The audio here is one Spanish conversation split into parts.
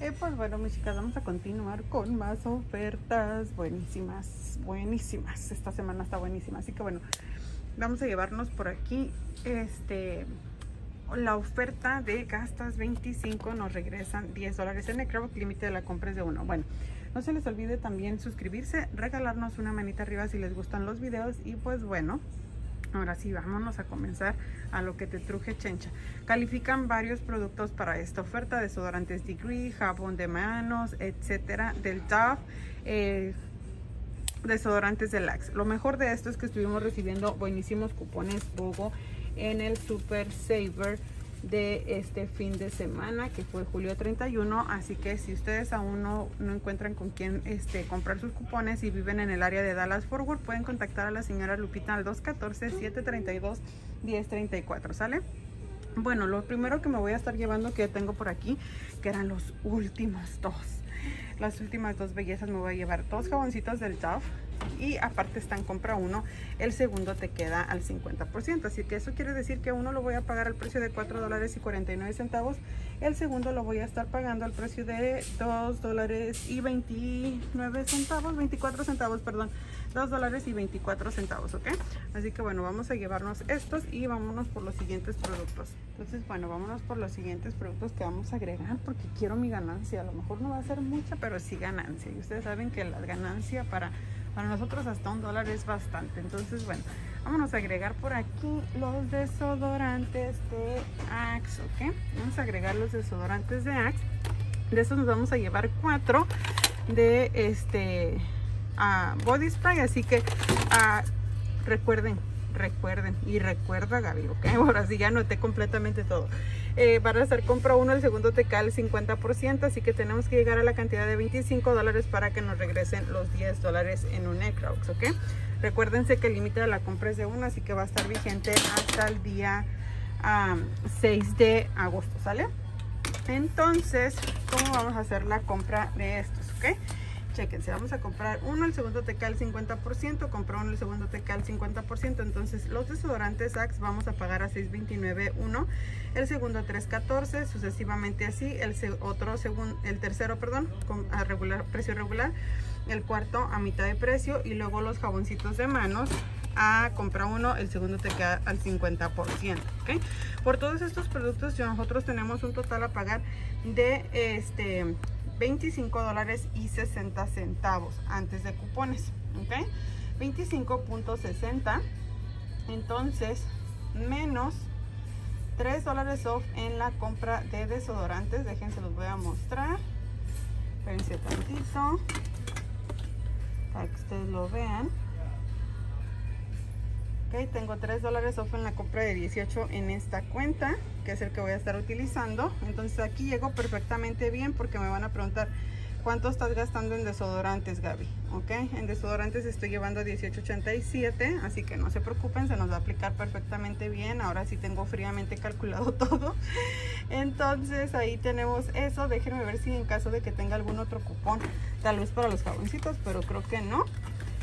Eh, pues bueno, mis chicas, vamos a continuar con más ofertas buenísimas, buenísimas. Esta semana está buenísima, así que bueno, vamos a llevarnos por aquí este la oferta de gastas 25 nos regresan 10 dólares en el creo límite de la compra es de uno. Bueno, no se les olvide también suscribirse, regalarnos una manita arriba si les gustan los videos y pues bueno, Ahora sí, vámonos a comenzar a lo que te truje chencha. Califican varios productos para esta oferta, desodorantes Degree, jabón de manos, etcétera, del Dove, eh, desodorantes de Lax. Lo mejor de esto es que estuvimos recibiendo buenísimos cupones Bogo en el Super Saver de este fin de semana que fue julio 31 así que si ustedes aún no, no encuentran con quién este, comprar sus cupones y viven en el área de Dallas Forward pueden contactar a la señora Lupita al 214-732-1034 ¿sale? bueno lo primero que me voy a estar llevando que tengo por aquí que eran los últimos dos las últimas dos bellezas me voy a llevar dos jaboncitos del Dove y aparte está en compra uno, el segundo te queda al 50%. Así que eso quiere decir que uno lo voy a pagar al precio de 4 dólares y 49 centavos, el segundo lo voy a estar pagando al precio de 2 dólares y 29 centavos, 24 centavos, perdón, 2 dólares y 24 centavos, ¿ok? Así que bueno, vamos a llevarnos estos y vámonos por los siguientes productos. Entonces, bueno, vámonos por los siguientes productos que vamos a agregar porque quiero mi ganancia. A lo mejor no va a ser mucha, pero sí ganancia. Y ustedes saben que la ganancia para para nosotros hasta un dólar es bastante. Entonces, bueno, vámonos a agregar por aquí los desodorantes de Axe, ¿ok? Vamos a agregar los desodorantes de Axe. De estos nos vamos a llevar cuatro de este body spray. Así que recuerden, recuerden y recuerda Gaby, ok, ahora sí ya noté completamente todo. Eh, van a hacer compra uno, el segundo te cae el 50%, así que tenemos que llegar a la cantidad de 25 dólares para que nos regresen los 10 dólares en un Necrox, ok. Recuérdense que el límite de la compra es de uno, así que va a estar vigente hasta el día 6 de agosto, ¿sale? Entonces, ¿cómo vamos a hacer la compra de estos, ok? Chequense, vamos a comprar uno, el segundo te cae el 50%, comprar uno, el segundo te cae el 50%, entonces los desodorantes Axe vamos a pagar a 6.29 uno, el segundo a 3.14, sucesivamente así, el otro segundo, el tercero, perdón, a regular, precio regular, el cuarto a mitad de precio y luego los jaboncitos de manos a comprar uno, el segundo te queda al 50%, ¿ok? Por todos estos productos nosotros tenemos un total a pagar de este 25 dólares y 60 centavos antes de cupones, ¿ok? 25.60, entonces menos 3 dólares off en la compra de desodorantes, déjense los voy a mostrar, espérense tantito, para que ustedes lo vean. Ok, tengo 3 dólares off en la compra de 18 en esta cuenta, que es el que voy a estar utilizando. Entonces aquí llego perfectamente bien porque me van a preguntar cuánto estás gastando en desodorantes, Gaby. Ok, en desodorantes estoy llevando 18.87, así que no se preocupen, se nos va a aplicar perfectamente bien. Ahora sí tengo fríamente calculado todo. Entonces ahí tenemos eso. Déjenme ver si en caso de que tenga algún otro cupón, tal vez para los jaboncitos, pero creo que no.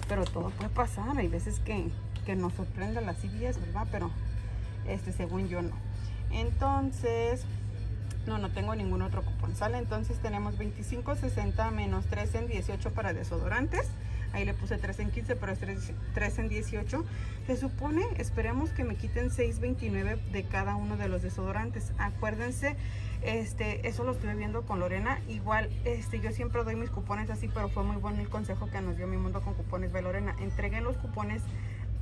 Pero todo puede pasar, hay veces que que nos sorprenda las CVS, ¿verdad? Pero este según yo no. Entonces, no, no tengo ningún otro cupón. Sale, entonces tenemos 25.60 menos 3 en 18 para desodorantes. Ahí le puse 3 en 15, pero es 3, en 18. Se supone, esperemos que me quiten 6.29 de cada uno de los desodorantes. Acuérdense, este, eso lo estuve viendo con Lorena. Igual, este, yo siempre doy mis cupones así, pero fue muy bueno el consejo que nos dio mi mundo con cupones de Lorena. Entreguen los cupones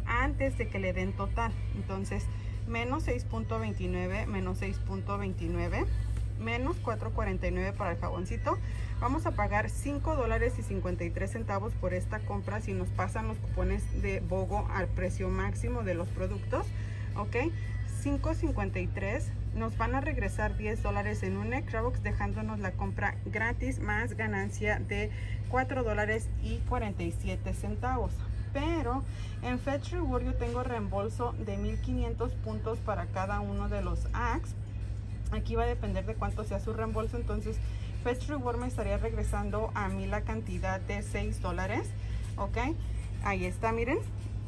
antes de que le den total. Entonces, menos 6.29, menos 6.29, menos 4.49 para el jaboncito. Vamos a pagar 5 dólares y 53 centavos por esta compra si nos pasan los cupones de Bogo al precio máximo de los productos. Ok, 5.53 nos van a regresar 10 dólares en un Necrabox dejándonos la compra gratis más ganancia de 4 dólares y 47 centavos pero en Fetch Reward yo tengo reembolso de 1500 puntos para cada uno de los AX. Aquí va a depender de cuánto sea su reembolso, entonces Fetch Reward me estaría regresando a mí la cantidad de 6 dólares, ¿ok? Ahí está, miren.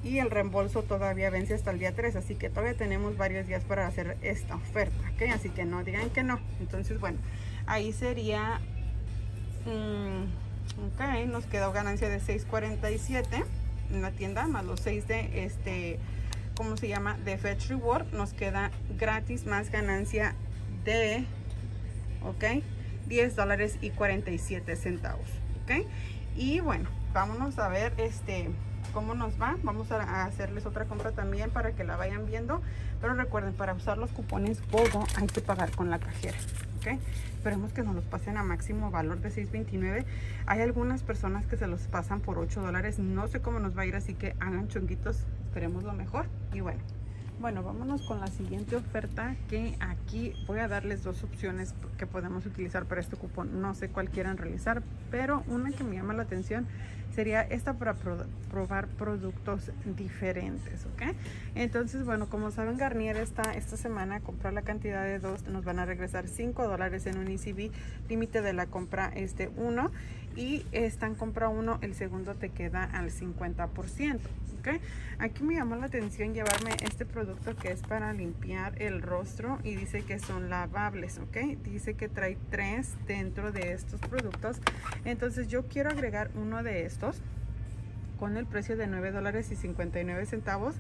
Y el reembolso todavía vence hasta el día 3, así que todavía tenemos varios días para hacer esta oferta, ¿ok? Así que no digan que no. Entonces, bueno, ahí sería mm, ok, nos quedó ganancia de 6.47 en la tienda, más los 6 de este, ¿cómo se llama? De Fetch Reward, nos queda gratis más ganancia de, ok, 10 dólares y 47 centavos, ok. Y bueno, vámonos a ver este cómo nos va. Vamos a hacerles otra compra también para que la vayan viendo. Pero recuerden, para usar los cupones BOGO hay que pagar con la cajera. Esperemos que nos los pasen a máximo valor de 6.29. Hay algunas personas que se los pasan por 8 dólares. No sé cómo nos va a ir, así que hagan chonguitos. Esperemos lo mejor. Y bueno, bueno, vámonos con la siguiente oferta que aquí voy a darles dos opciones que podemos utilizar para este cupón. No sé cuál quieran realizar, pero una que me llama la atención sería esta para probar productos diferentes, ¿ok? Entonces, bueno, como saben, Garnier está esta semana a comprar la cantidad de dos, nos van a regresar 5 dólares en un ECB, límite de la compra este 1 y están compra uno, el segundo te queda al 50%. Aquí me llamó la atención llevarme este producto que es para limpiar el rostro y dice que son lavables, ¿ok? Dice que trae tres dentro de estos productos. Entonces yo quiero agregar uno de estos con el precio de 9 dólares y 59 centavos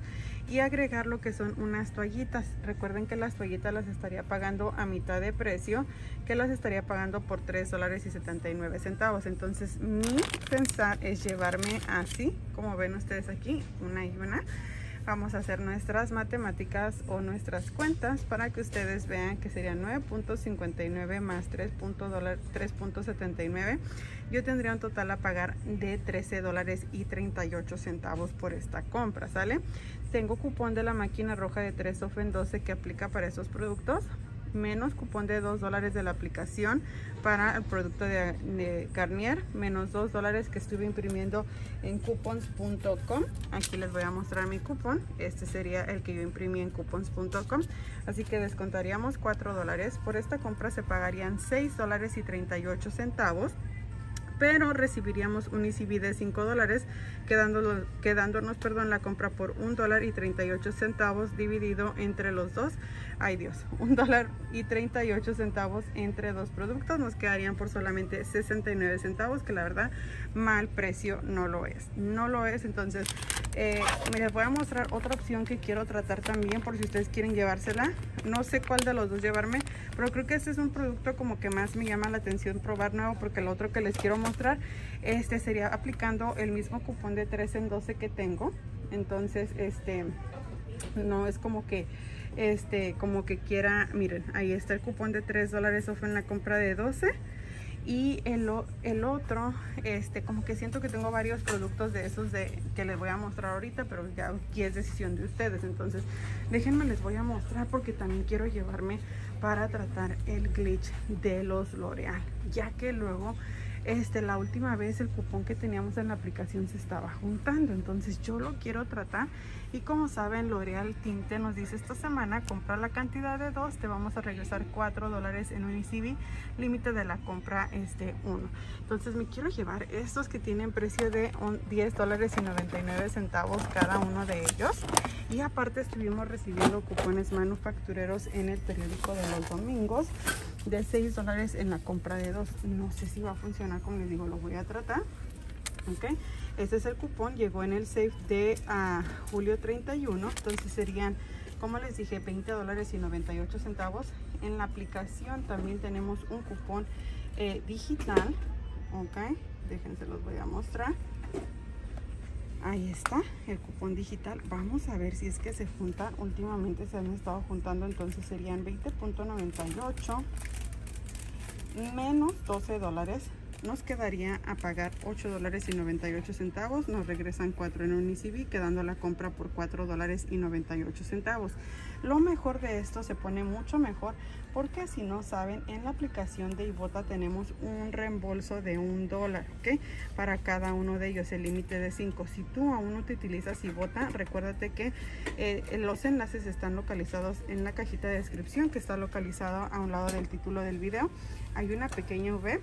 y agregar lo que son unas toallitas. Recuerden que las toallitas las estaría pagando a mitad de precio que las estaría pagando por 3 dólares y 79 centavos. Entonces mi pensar es llevarme así como ven ustedes aquí una y una vamos a hacer nuestras matemáticas o nuestras cuentas para que ustedes vean que serían 9.59 más 3.79 yo tendría un total a pagar de 13 dólares y 38 centavos por esta compra sale tengo cupón de la máquina roja de 3 off en 12 que aplica para esos productos menos cupón de 2 dólares de la aplicación para el producto de, Garnier, menos 2 dólares que estuve imprimiendo en coupons.com. Aquí les voy a mostrar mi cupón. Este sería el que yo imprimí en coupons.com. Así que descontaríamos 4 dólares. Por esta compra se pagarían 6 dólares y 38 centavos pero recibiríamos un ECB de 5 dólares quedándonos perdón, la compra por 1 dólar y 38 centavos dividido entre los dos. Ay Dios, un dólar y 38 centavos entre dos productos nos quedarían por solamente 69 centavos que la verdad mal precio no lo es no lo es. Entonces eh, les voy a mostrar otra opción que quiero tratar también por si ustedes quieren llevársela. No sé cuál de los dos llevarme pero creo que este es un producto como que más me llama la atención probar nuevo porque el otro que les quiero mostrar este sería aplicando el mismo cupón de 3 en 12 que tengo. Entonces este no es como que este como que quiera miren ahí está el cupón de 3 dólares off en la compra de 12 y el, otro este como que siento que tengo varios productos de esos de que les voy a mostrar ahorita pero ya aquí es decisión de ustedes. Entonces déjenme les voy a mostrar porque también quiero llevarme para tratar el glitch de los L'Oreal ya que luego este, la última vez el cupón que teníamos en la aplicación se estaba juntando. Entonces yo lo quiero tratar. Y como saben L'Oreal Tinte nos dice esta semana comprar la cantidad de dos te vamos a regresar 4 dólares en un ECB límite de la compra este 1 entonces me quiero llevar estos que tienen precio de 10 dólares y 99 centavos cada uno de ellos. Y aparte estuvimos recibiendo cupones manufactureros en el periódico de los domingos de 6 dólares en la compra de dos. No sé si va a funcionar como les digo lo voy a tratar. Ok. Este es el cupón llegó en el safe de uh, julio 31 entonces serían como les dije 20 dólares y 98 centavos. En la aplicación también tenemos un cupón eh, digital. Ok. Déjense los voy a mostrar ahí está el cupón digital. Vamos a ver si es que se junta. Últimamente se han estado juntando entonces serían 20.98 menos 12 dólares nos quedaría a pagar 8 dólares y 98 centavos nos regresan 4 en un ECB quedando la compra por 4 dólares y 98 centavos. Lo mejor de esto se pone mucho mejor porque si no saben en la aplicación de Ibota tenemos un reembolso de un dólar ¿ok? para cada uno de ellos el límite de 5 si tú aún no te utilizas Ibota recuérdate que eh, los enlaces están localizados en la cajita de descripción que está localizado a un lado del título del video. Hay una pequeña V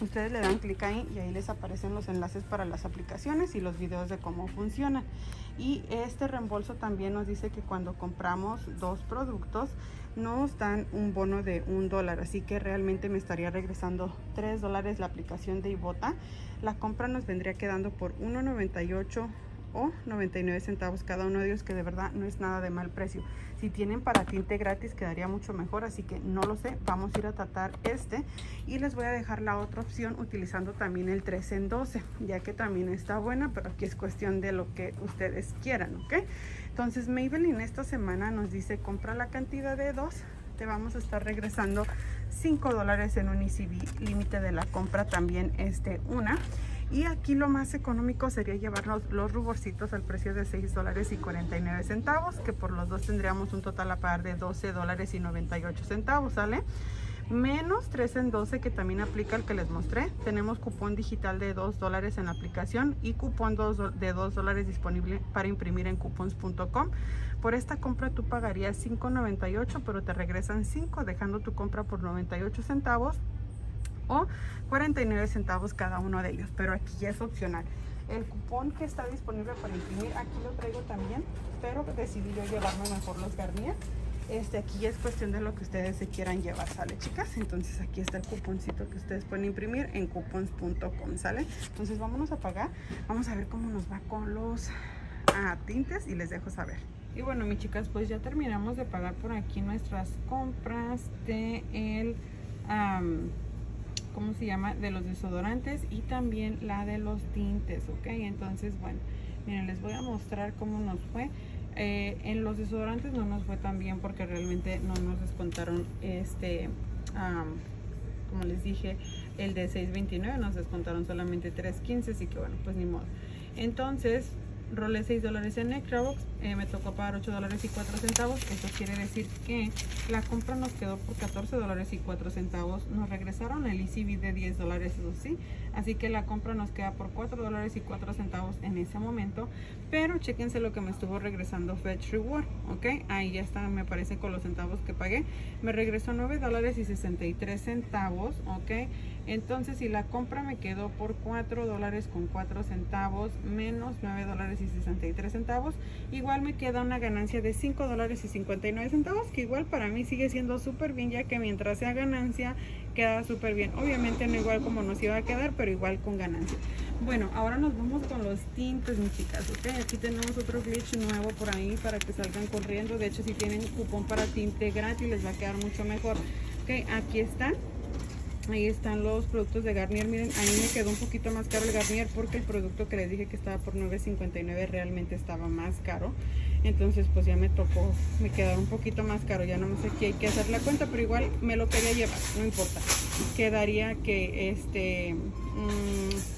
ustedes le dan clic ahí y ahí les aparecen los enlaces para las aplicaciones y los videos de cómo funcionan y este reembolso también nos dice que cuando compramos dos productos nos dan un bono de un dólar. Así que realmente me estaría regresando 3 dólares la aplicación de Ibota. La compra nos vendría quedando por 1.98 o 99 centavos cada uno de ellos que de verdad no es nada de mal precio. Si tienen para tinte gratis quedaría mucho mejor así que no lo sé. Vamos a ir a tratar este y les voy a dejar la otra opción utilizando también el 3 en 12 ya que también está buena pero aquí es cuestión de lo que ustedes quieran ok entonces Maybelline esta semana nos dice compra la cantidad de dos te vamos a estar regresando 5 dólares en un ECB límite de la compra también este una y aquí lo más económico sería llevarnos los ruborcitos al precio de 6 dólares y 49 centavos, que por los dos tendríamos un total a pagar de 12 dólares y 98 centavos, ¿sale? Menos 3 en 12 que también aplica el que les mostré. Tenemos cupón digital de 2 dólares en la aplicación y cupón de 2 dólares disponible para imprimir en coupons.com. Por esta compra tú pagarías 5.98 pero te regresan 5 dejando tu compra por 98 centavos o 49 centavos cada uno de ellos, pero aquí ya es opcional. El cupón que está disponible para imprimir, aquí lo traigo también, pero decidí yo llevarme mejor los Garnier. Este, aquí ya es cuestión de lo que ustedes se quieran llevar, ¿sale chicas? Entonces aquí está el cuponcito que ustedes pueden imprimir en coupons.com, ¿sale? Entonces vámonos a pagar, vamos a ver cómo nos va con los ah, tintes y les dejo saber. Y bueno, mis chicas, pues ya terminamos de pagar por aquí nuestras compras de el... ¿cómo se llama? De los desodorantes y también la de los tintes, ¿ok? Entonces, bueno, miren, les voy a mostrar cómo nos fue. Eh, en los desodorantes no nos fue tan bien porque realmente no nos descontaron este, como les dije, el de 6.29 nos descontaron solamente 3.15, así que bueno, pues ni modo. Entonces, rolé 6 dólares en Necrabox, eh, me tocó pagar 8 dólares y 4 centavos. Eso quiere decir que la compra nos quedó por 14 dólares y 4 centavos. Nos regresaron el ECB de 10 dólares, eso sí. Así que la compra nos queda por 4 dólares y 4 centavos en ese momento. Pero chequense lo que me estuvo regresando Fetch Reward, ¿ok? Ahí ya está, me parece con los centavos que pagué. Me regresó 9 dólares y 63 centavos, ¿ok? Entonces si la compra me quedó por 4 dólares con 4 centavos menos 9 dólares y 63 centavos, igual me queda una ganancia de 5 dólares y 59 centavos, que igual para mí sigue siendo súper bien, ya que mientras sea ganancia queda súper bien. Obviamente no igual como nos iba a quedar, pero igual con ganancia. Bueno, ahora nos vamos con los tintes, mis chicas, ¿ok? Aquí tenemos otro glitch nuevo por ahí para que salgan corriendo. De hecho, si tienen cupón para tinte gratis, les va a quedar mucho mejor. Ok, aquí están Ahí están los productos de Garnier. Miren, a mí me quedó un poquito más caro el Garnier porque el producto que les dije que estaba por $9.59 realmente estaba más caro. Entonces pues ya me tocó, me quedó un poquito más caro. Ya no sé qué hay que hacer la cuenta, pero igual me lo quería llevar, no importa. Quedaría que este... Mm,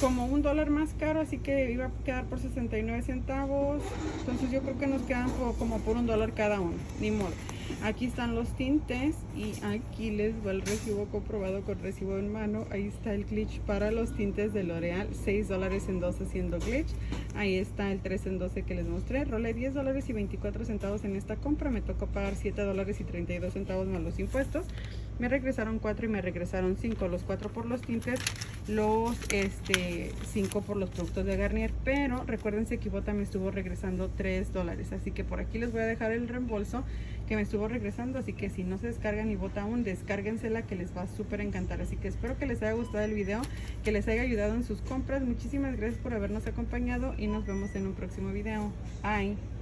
como un dólar más caro, así que iba a quedar por 69 centavos. Entonces yo creo que nos quedan como por un dólar cada uno, ni modo. Aquí están los tintes y aquí les va el recibo comprobado con recibo en mano. Ahí está el glitch para los tintes de L'Oreal, 6 dólares en 12 haciendo glitch. Ahí está el 3 en 12 que les mostré. Rolé 10 dólares y 24 centavos en esta compra. Me tocó pagar 7 dólares y 32 centavos más los impuestos. Me regresaron 4 y me regresaron 5. Los 4 por los tintes, los este 5 por los productos de Garnier. Pero recuérdense que Ibota me estuvo regresando 3 dólares. Así que por aquí les voy a dejar el reembolso que me estuvo regresando. Así que si no se descargan y vota aún, descárguensela que les va a súper encantar. Así que espero que les haya gustado el video, que les haya ayudado en sus compras. Muchísimas gracias por habernos acompañado y nos vemos en un próximo video. Bye.